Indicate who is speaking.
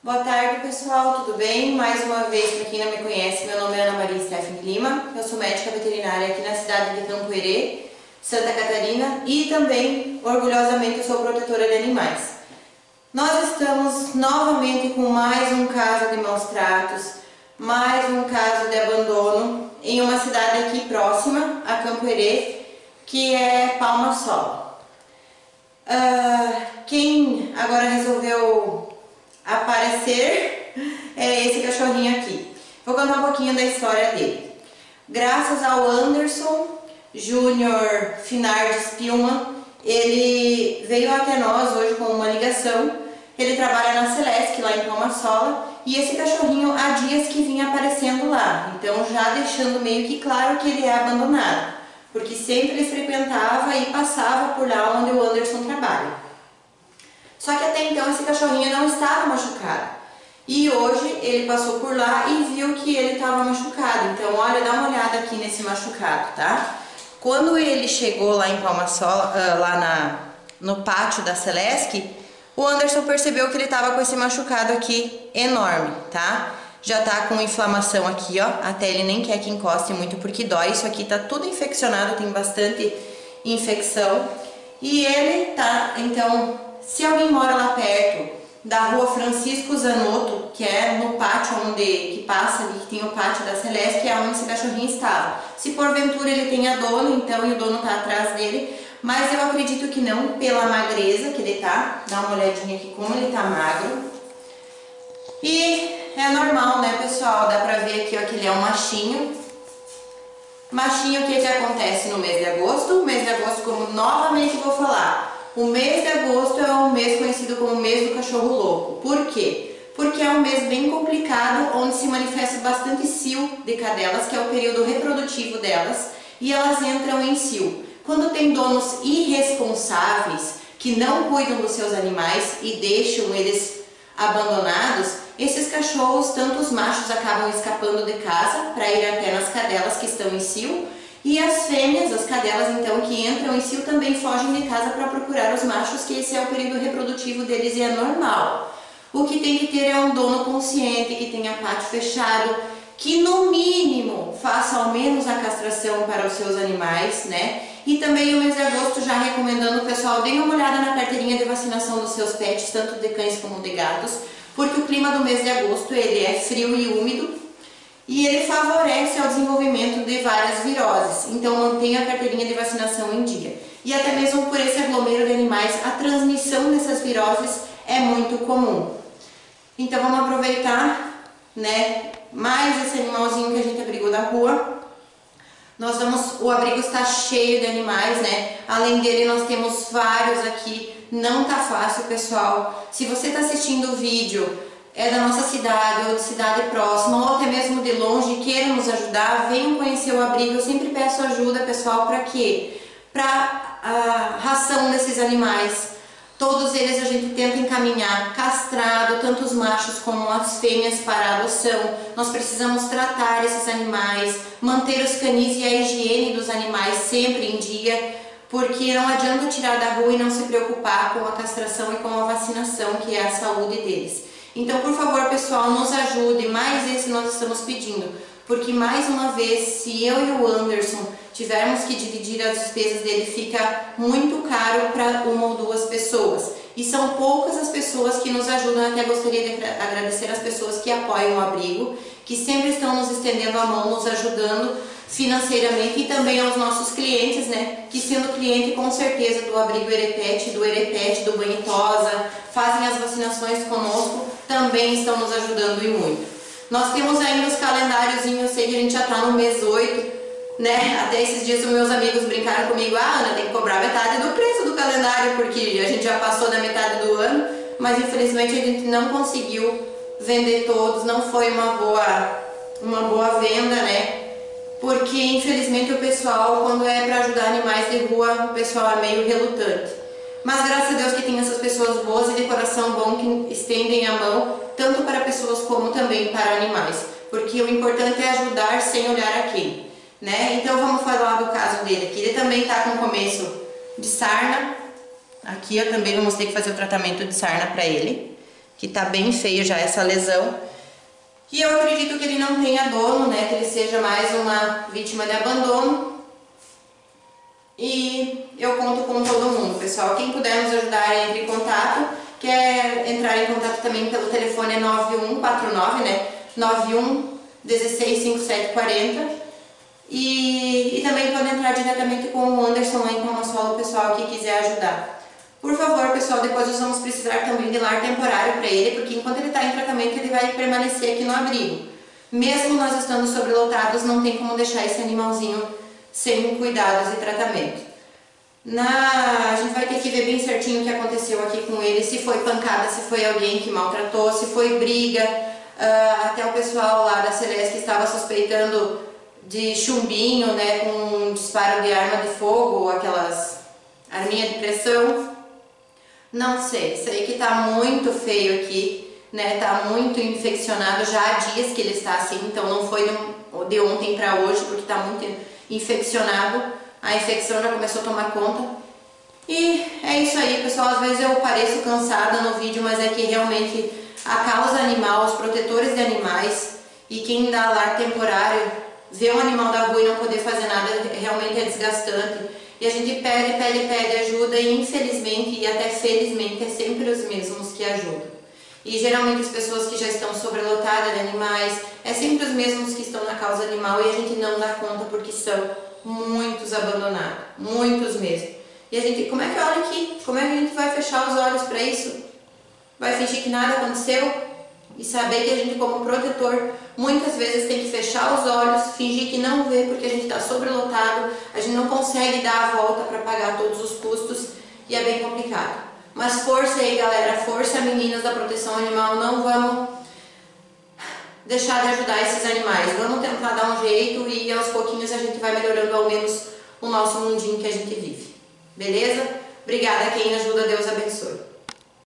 Speaker 1: Boa tarde, pessoal, tudo bem? Mais uma vez, para quem não me conhece, meu nome é Ana Maria Stephanie Lima, eu sou médica veterinária aqui na cidade de Campo Herê, Santa Catarina e também, orgulhosamente, sou protetora de animais. Nós estamos novamente com mais um caso de maus tratos, mais um caso de abandono em uma cidade aqui próxima, a Campo Herê, que é Palma Sol. Uh, quem agora resolveu aparecer é esse cachorrinho aqui. Vou contar um pouquinho da história dele. Graças ao Anderson Júnior Finardi Spilman, ele veio até nós hoje com uma ligação. Ele trabalha na Celeste, lá em Palmasola, e esse cachorrinho há dias que vinha aparecendo lá. Então já deixando meio que claro que ele é abandonado, porque sempre ele frequentava e passava por lá onde o Anderson trabalha. Só que até então esse cachorrinho não estava machucado. E hoje ele passou por lá e viu que ele estava machucado. Então, olha, dá uma olhada aqui nesse machucado, tá? Quando ele chegou lá em Palmasola, uh, lá na, no pátio da Celesc, o Anderson percebeu que ele estava com esse machucado aqui enorme, tá? Já tá com inflamação aqui, ó. Até ele nem quer que encoste muito porque dói. Isso aqui tá tudo infeccionado, tem bastante infecção. E ele tá, então, se alguém mora lá perto da rua Francisco Zanotto, que é no pátio onde que passa ali, que tem o pátio da Celeste, que é onde esse cachorrinho estava. Se porventura ele tenha dono, então e o dono está atrás dele, mas eu acredito que não, pela magreza que ele tá. Dá uma olhadinha aqui como ele tá magro. E é normal, né, pessoal? Dá pra ver aqui, ó, que ele é um machinho. Machinho, o que que acontece no mês de agosto? O mês de agosto, como novamente vou falar, o mês de agosto é um mês conhecido como mês do cachorro louco. Por quê? Porque é um mês bem complicado, onde se manifesta bastante cio de cadelas, que é o período reprodutivo delas, e elas entram em cio. Quando tem donos irresponsáveis, que não cuidam dos seus animais e deixam eles abandonados, esses cachorros, tanto os machos acabam escapando de casa para ir até nas cadelas que estão em cio, e as fêmeas, as cadelas então que entram em cio também fogem de casa para procurar os machos, que esse é o período reprodutivo deles e é normal. O que tem que ter é um dono consciente, que tenha pátio fechado, que no mínimo faça ao menos a castração para os seus animais, né? E também o mês de agosto já recomendando o pessoal dê uma olhada na carteirinha de vacinação dos seus pets, tanto de cães como de gatos, porque o clima do mês de agosto ele é frio e úmido, e ele favorece ao desenvolvimento de várias viroses. Então mantenha a carteirinha de vacinação em dia. E até mesmo por esse aglomero de animais, a transmissão dessas viroses é muito comum. Então vamos aproveitar, né, mais esse animalzinho que a gente abrigou da rua. Nós vamos, o abrigo está cheio de animais, né? Além dele nós temos vários aqui. Não tá fácil, pessoal. Se você está assistindo o vídeo é da nossa cidade ou de cidade próxima ou até mesmo de longe queiram nos ajudar, venham conhecer o abrigo. Eu sempre peço ajuda, pessoal, para quê? Para a ração desses animais. Todos eles a gente tenta encaminhar castrado, tanto os machos como as fêmeas para adoção. Nós precisamos tratar esses animais, manter os canis e a higiene dos animais sempre em dia, porque não adianta tirar da rua e não se preocupar com a castração e com a vacinação, que é a saúde deles. Então, por favor, pessoal, nos ajude, mais esse nós estamos pedindo, porque mais uma vez, se eu e o Anderson tivermos que dividir as despesas dele, fica muito caro para uma ou duas pessoas. E são poucas as pessoas que nos ajudam, até gostaria de agradecer as pessoas que apoiam o abrigo, que sempre estão nos estendendo a mão, nos ajudando financeiramente e também aos nossos clientes, né, que sendo cliente com certeza do abrigo Erepet, do Erepet, do Banitosa, fazem as vacinações conosco, também estão nos ajudando e muito. Nós temos ainda os calendáriozinhos, eu sei que a gente já está no mês 8, né? Até esses dias os meus amigos brincaram comigo, ah Ana, tem que cobrar metade do preço do calendário, porque a gente já passou da metade do ano, mas infelizmente a gente não conseguiu vender todos, não foi uma boa, uma boa venda, né? porque infelizmente o pessoal, quando é para ajudar animais de rua, o pessoal é meio relutante. Mas graças a Deus que tem essas pessoas boas e de coração bom que estendem a mão, tanto para pessoas como também para animais, porque o importante é ajudar sem olhar a quem. Né? Então vamos falar do caso dele aqui. Ele também está com começo de sarna. Aqui eu também vamos ter que fazer o tratamento de sarna para ele. que tá bem feio já essa lesão. E eu acredito que ele não tenha dono, né? Que ele seja mais uma vítima de abandono. E eu conto com todo mundo, pessoal. Quem puder nos ajudar, entre em contato. Quer entrar em contato também pelo telefone é 9149, né? 91 16 5740. E, e também pode entrar diretamente com o Anderson lá em Palma pessoal que quiser ajudar. Por favor, pessoal, depois nós vamos precisar também de lar temporário para ele, porque enquanto ele está em tratamento, ele vai permanecer aqui no abrigo. Mesmo nós estando sobrelotados, não tem como deixar esse animalzinho sem cuidados e tratamento. Na, a gente vai ter que ver bem certinho o que aconteceu aqui com ele, se foi pancada, se foi alguém que maltratou, se foi briga. Uh, até o pessoal lá da Celeste estava suspeitando de chumbinho, né, com um disparo de arma de fogo, aquelas arminhas de pressão. Não sei, sei que tá muito feio aqui, né? Tá muito infeccionado já há dias que ele está assim, então não foi de ontem para hoje, porque tá muito infeccionado. A infecção já começou a tomar conta. E é isso aí, pessoal. Às vezes eu pareço cansada no vídeo, mas é que realmente a causa animal, os protetores de animais e quem dá lar temporário, ver um animal da rua e não poder fazer nada realmente é desgastante. E a gente pede, pede, pede ajuda e infelizmente e até felizmente é sempre os mesmos que ajudam. E geralmente as pessoas que já estão sobrelotadas de animais, é sempre os mesmos que estão na causa animal e a gente não dá conta porque são muitos abandonados, muitos mesmo. E a gente, como é que olha aqui? Como é que a gente vai fechar os olhos para isso? Vai fingir que nada aconteceu? E saber que a gente, como protetor, muitas vezes tem que fechar os olhos, fingir que não vê porque a gente está sobrelotado, a gente não consegue dar a volta para pagar todos os custos e é bem complicado. Mas força aí, galera, força meninas da proteção animal, não vamos deixar de ajudar esses animais. Vamos tentar dar um jeito e aos pouquinhos a gente vai melhorando ao menos o nosso mundinho que a gente vive. Beleza? Obrigada, quem ajuda, Deus abençoe.